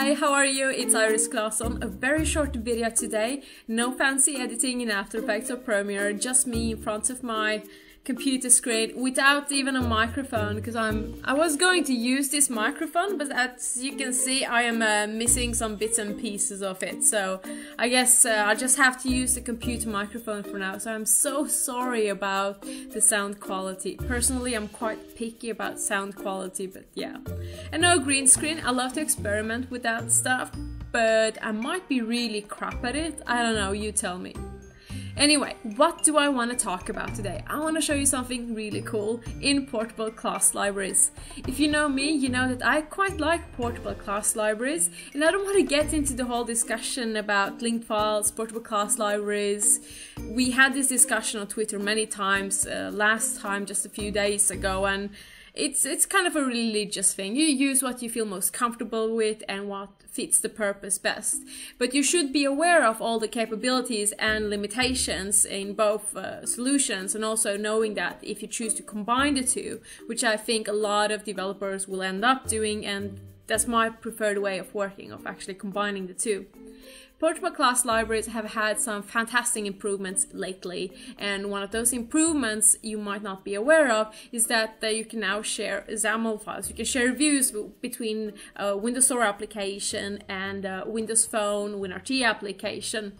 Hi, how are you? It's Iris Classon. A very short video today. No fancy editing in After Effects or Premiere, just me in front of my computer screen without even a microphone because I'm I was going to use this microphone but as you can see I am uh, missing some bits and pieces of it. So I guess uh, I just have to use the computer microphone for now. So I'm so sorry about the sound quality. Personally I'm quite picky about sound quality but yeah. And no green screen. I love to experiment with that stuff but I might be really crap at it. I don't know. You tell me Anyway, what do I want to talk about today? I want to show you something really cool in portable class libraries. If you know me, you know that I quite like portable class libraries, and I don't want to get into the whole discussion about linked files, portable class libraries. We had this discussion on Twitter many times uh, last time, just a few days ago, and it's it's kind of a religious thing. You use what you feel most comfortable with and what fits the purpose best. But you should be aware of all the capabilities and limitations in both uh, solutions and also knowing that if you choose to combine the two, which I think a lot of developers will end up doing and that's my preferred way of working of actually combining the two. Portable class libraries have had some fantastic improvements lately, and one of those improvements you might not be aware of is that uh, you can now share XAML files. You can share views between a Windows Store application and Windows Phone WinRT application.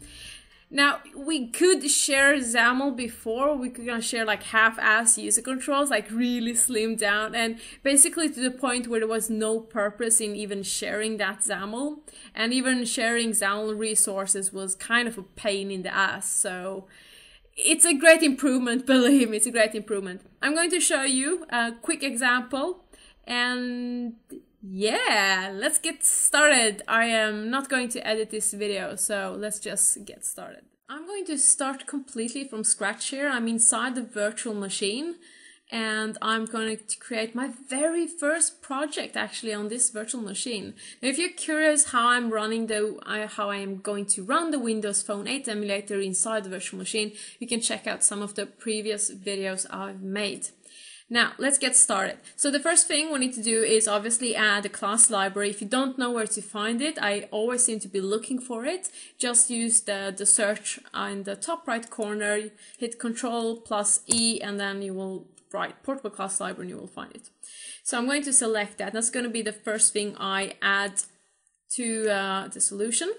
Now, we could share XAML before, we could gonna share like half-ass user controls, like really slimmed down, and basically to the point where there was no purpose in even sharing that XAML, and even sharing XAML resources was kind of a pain in the ass, so it's a great improvement, believe me, it's a great improvement. I'm going to show you a quick example, and yeah, let's get started. I am not going to edit this video, so let's just get started. I'm going to start completely from scratch here. I'm inside the virtual machine and I'm going to create my very first project actually on this virtual machine. Now, if you're curious how I'm running the, how I am going to run the Windows Phone 8 emulator inside the virtual machine, you can check out some of the previous videos I've made. Now, let's get started. So the first thing we need to do is obviously add a class library. If you don't know where to find it, I always seem to be looking for it. Just use the, the search in the top right corner, hit Control plus E, and then you will write portable class library and you will find it. So I'm going to select that. That's going to be the first thing I add to uh, the solution.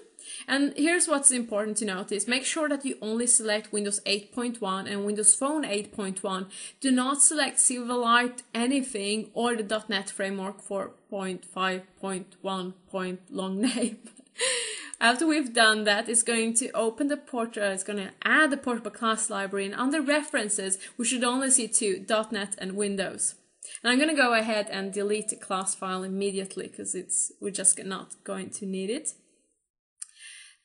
And here's what's important to notice. Make sure that you only select Windows 8.1 and Windows Phone 8.1. Do not select Silverlight anything or the .NET Framework 4.5.1 point long name. After we've done that, it's going to open the port, uh, it's going to add the portable class library and under references, we should only see two, .NET and Windows. And I'm going to go ahead and delete the class file immediately because it's we're just not going to need it.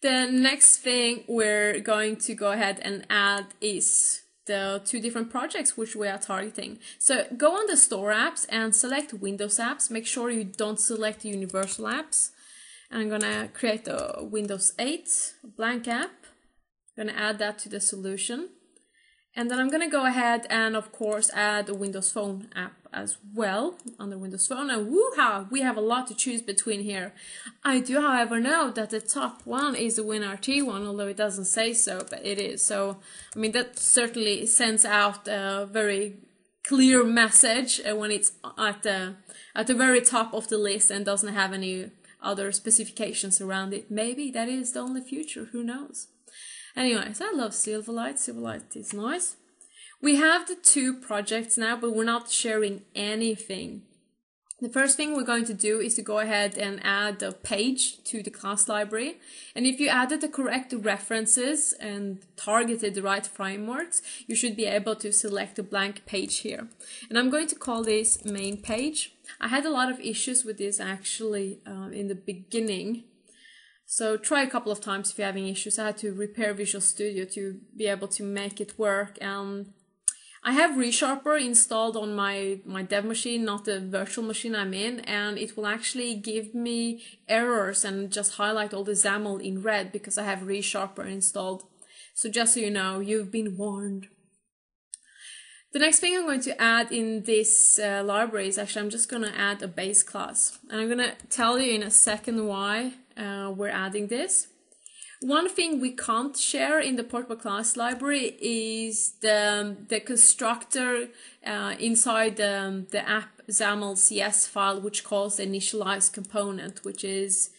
The next thing we're going to go ahead and add is the two different projects which we are targeting. So go on the store apps and select Windows apps. Make sure you don't select universal apps. I'm gonna create a Windows 8 blank app. I'm gonna add that to the solution. And then I'm gonna go ahead and of course add a Windows Phone app as well under Windows Phone. And woohoo, we have a lot to choose between here. I do, however, know that the top one is the WinRT one, although it doesn't say so, but it is. So, I mean, that certainly sends out a very clear message uh, when it's at the at the very top of the list and doesn't have any other specifications around it. Maybe that is the only future. Who knows? Anyways, I love Silverlight. Silverlight is nice. We have the two projects now, but we're not sharing anything. The first thing we're going to do is to go ahead and add a page to the class library. And if you added the correct references and targeted the right frameworks, you should be able to select a blank page here. And I'm going to call this main page. I had a lot of issues with this actually uh, in the beginning. So try a couple of times if you're having issues. I had to repair Visual Studio to be able to make it work. And I have ReSharper installed on my, my dev machine, not the virtual machine I'm in, and it will actually give me errors and just highlight all the XAML in red because I have ReSharper installed. So just so you know, you've been warned. The next thing I'm going to add in this uh, library is actually I'm just going to add a base class. And I'm going to tell you in a second why uh, we're adding this. One thing we can't share in the portable class library is the, the constructor uh, inside the, the app XAML CS file, which calls the initialize component, which is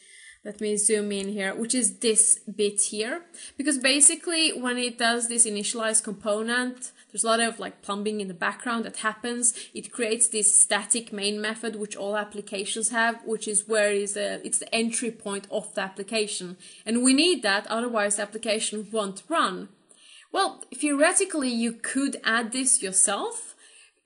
let me zoom in here, which is this bit here. Because basically when it does this initialize component, there's a lot of like plumbing in the background that happens. It creates this static main method, which all applications have, which is where is a, it's the entry point of the application. And we need that, otherwise the application won't run. Well, theoretically, you could add this yourself,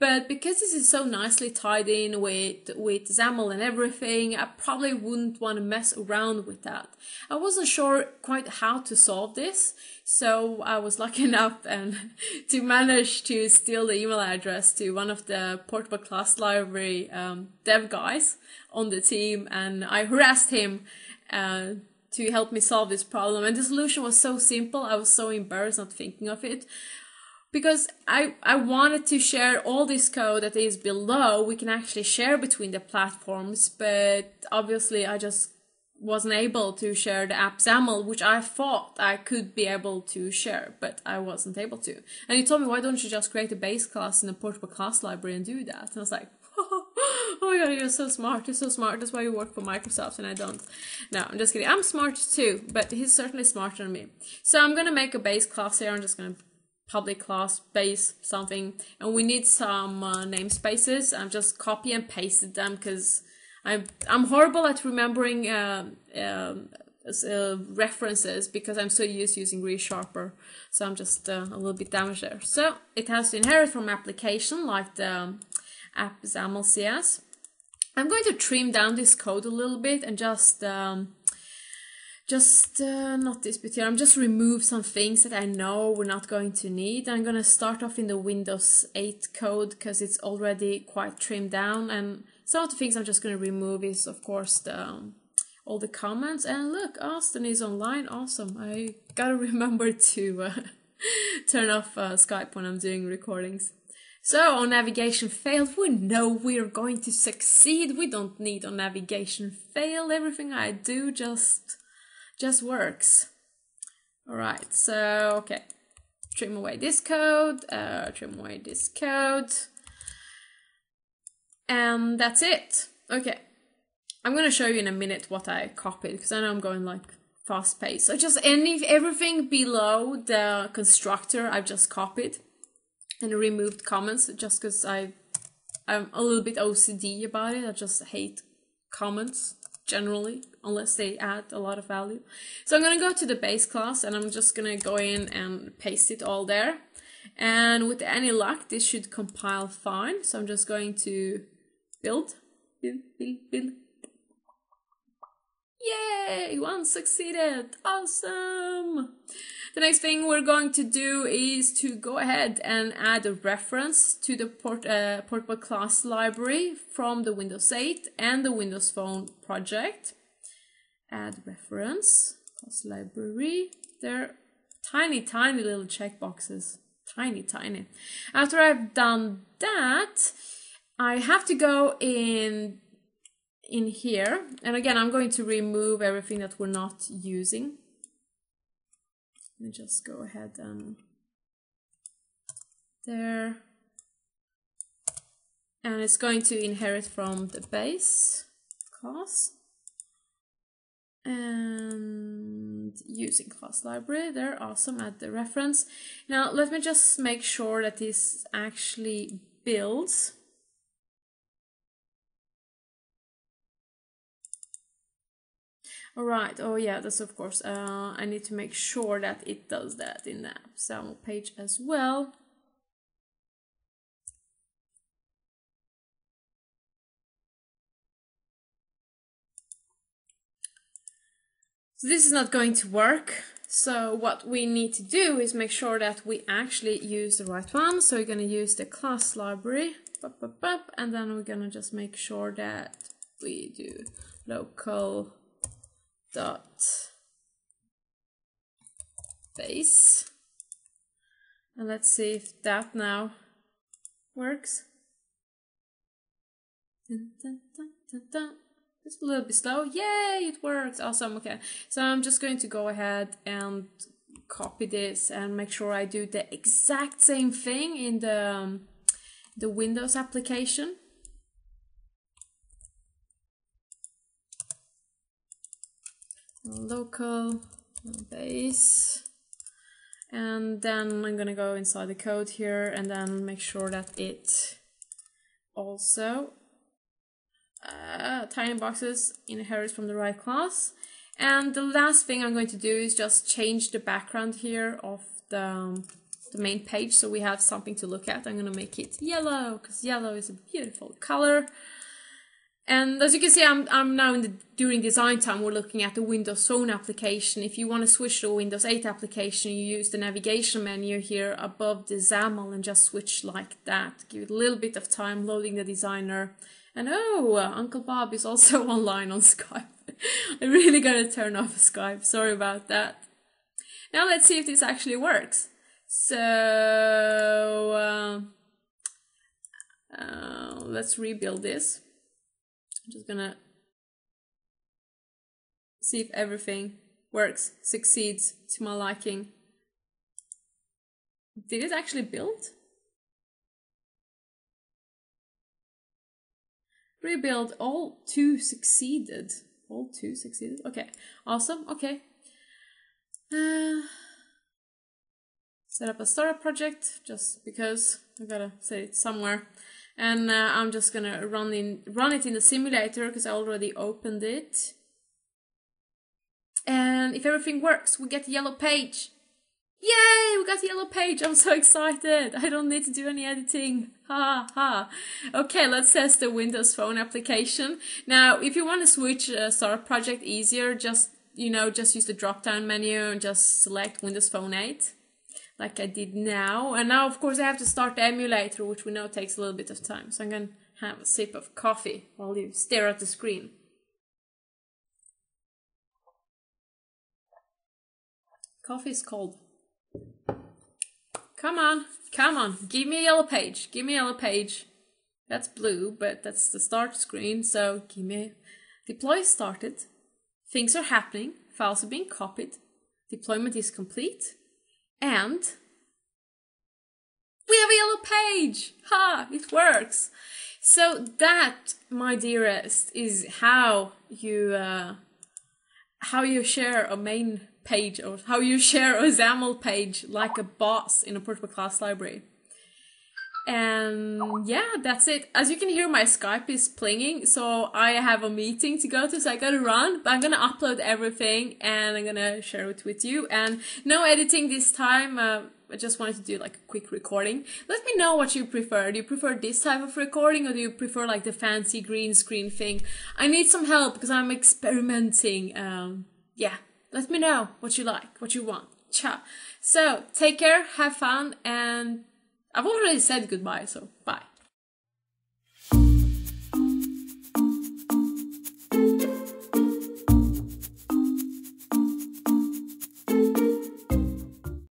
but because this is so nicely tied in with, with XAML and everything, I probably wouldn't want to mess around with that. I wasn't sure quite how to solve this, so I was lucky enough and to manage to steal the email address to one of the portable class library um, dev guys on the team, and I harassed him uh, to help me solve this problem. And the solution was so simple, I was so embarrassed not thinking of it because I, I wanted to share all this code that is below. We can actually share between the platforms but obviously I just wasn't able to share the app XAML which I thought I could be able to share but I wasn't able to. And he told me why don't you just create a base class in the portable class library and do that? And I was like oh my god you're so smart. You're so smart. That's why you work for Microsoft and I don't. No I'm just kidding. I'm smart too but he's certainly smarter than me. So I'm gonna make a base class here. I'm just gonna public class base something. And we need some uh, namespaces. I've just copy and pasted them because i'm i'm horrible at remembering uh, um, uh, references because i'm so used to using resharper so i'm just uh, a little bit damaged there. So it has to inherit from application like the um, app xaml cs i'm going to trim down this code a little bit and just um, just uh, not this here. I'm just remove some things that I know we're not going to need. I'm going to start off in the Windows 8 code because it's already quite trimmed down. And some of the things I'm just going to remove is, of course, the um, all the comments. And look, Austin is online. Awesome. I got to remember to uh, turn off uh, Skype when I'm doing recordings. So our navigation failed, we know we're going to succeed. We don't need our navigation fail. Everything I do just just works. All right, so, okay. Trim away this code, uh, trim away this code. And that's it. Okay. I'm gonna show you in a minute what I copied, because I know I'm going like fast paced. So just any everything below the constructor I've just copied and removed comments just because I I'm a little bit OCD about it. I just hate comments generally, unless they add a lot of value. So I'm going to go to the base class and I'm just going to go in and paste it all there. And with any luck, this should compile fine. So I'm just going to build, build, build, build. Yay! One succeeded! Awesome! The next thing we're going to do is to go ahead and add a reference to the port, uh, portable class library from the Windows 8 and the Windows Phone project. Add reference, class library. They're tiny, tiny little checkboxes. Tiny, tiny. After I've done that, I have to go in in here. And again, I'm going to remove everything that we're not using. Let me just go ahead and there. And it's going to inherit from the base class. And using class library, they're awesome at the reference. Now let me just make sure that this actually builds. All right. Oh yeah, that's of course. Uh, I need to make sure that it does that in the XAML page as well. So this is not going to work. So what we need to do is make sure that we actually use the right one. So we're going to use the class library, and then we're going to just make sure that we do local dot base and let's see if that now works. Dun, dun, dun, it's a little bit slow. Yay, it works. Awesome. Okay. So I'm just going to go ahead and copy this and make sure I do the exact same thing in the, um, the Windows application. Local base. And then I'm gonna go inside the code here and then make sure that it also uh, tiny boxes inherits from the right class. And the last thing I'm going to do is just change the background here of the, um, the main page so we have something to look at. I'm gonna make it yellow because yellow is a beautiful color and as you can see, I'm, I'm now in the, during design time, we're looking at the Windows Phone application. If you want to switch to a Windows 8 application, you use the navigation menu here above the XAML and just switch like that. Give it a little bit of time loading the designer. And oh, Uncle Bob is also online on Skype. I'm really gonna turn off Skype, sorry about that. Now let's see if this actually works. So, uh, uh, let's rebuild this. I'm just gonna see if everything works, succeeds to my liking. Did it actually build? Rebuild, all two succeeded. All two succeeded? Okay, awesome, okay. Uh, set up a startup project just because I gotta set it somewhere and uh, I'm just gonna run in run it in the simulator because I already opened it. And if everything works, we get a yellow page. Yay! We got a yellow page. I'm so excited. I don't need to do any editing. Ha ha. Okay, let's test the Windows Phone application. Now, if you want to switch a start project easier, just you know, just use the drop down menu and just select Windows Phone 8 like I did now. And now, of course, I have to start the emulator, which we know takes a little bit of time. So I'm going to have a sip of coffee while you stare at the screen. Coffee is cold. Come on, come on, give me a yellow page, give me a yellow page. That's blue, but that's the start screen, so give me... Deploy started, things are happening, files are being copied, deployment is complete, and we have a yellow page! Ha! It works! So that, my dearest, is how you uh, how you share a main page or how you share a XAML page like a boss in a portable class library. And yeah, that's it. As you can hear, my Skype is pinging, so I have a meeting to go to, so I gotta run. But I'm gonna upload everything and I'm gonna share it with you. And no editing this time. Uh, I just wanted to do like a quick recording. Let me know what you prefer. Do you prefer this type of recording or do you prefer like the fancy green screen thing? I need some help because I'm experimenting. Um, yeah, let me know what you like, what you want. Ciao. So take care, have fun, and I've already said goodbye, so bye.